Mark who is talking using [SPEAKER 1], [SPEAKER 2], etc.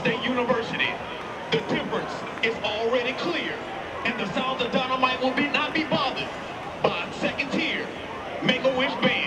[SPEAKER 1] State University. The difference is already clear, and the Sounds of Dyn-O-Mite will be not be bothered by second tier Make-A-Wish Band.